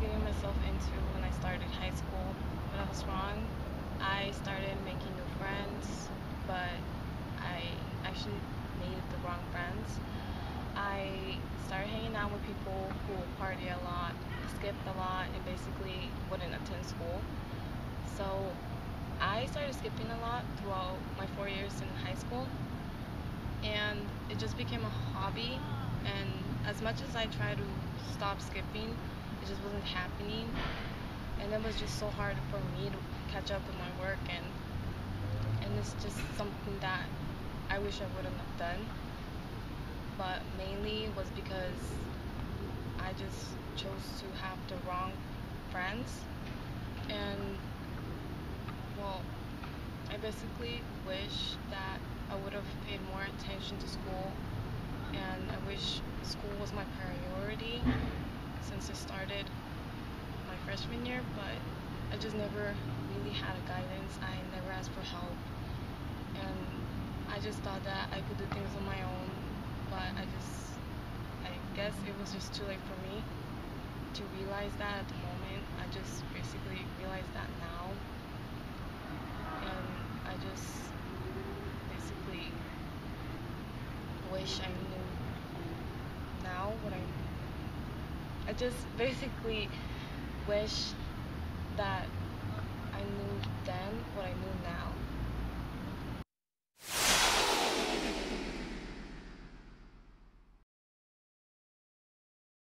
getting myself into when I started high school, but I was wrong. I started making new friends, but I actually made the wrong friends. I started hanging out with people who party a lot, skipped a lot, and basically wouldn't attend school. So I started skipping a lot throughout my four years in high school, and it just became a hobby. And as much as I tried to stop skipping, it just wasn't happening. And it was just so hard for me to catch up with my work, and and it's just something that I wish I wouldn't have done. But mainly was because I just chose to have the wrong friends, and well, I basically wish that I would have paid more attention to school and I wish school was my priority since I started my freshman year, but I just never really had a guidance. I never asked for help and I just thought that I could do things on my own, but I just, I guess it was just too late for me to realize that at the moment. I just basically realized that now and I just basically wish I knew now what I I just basically wish that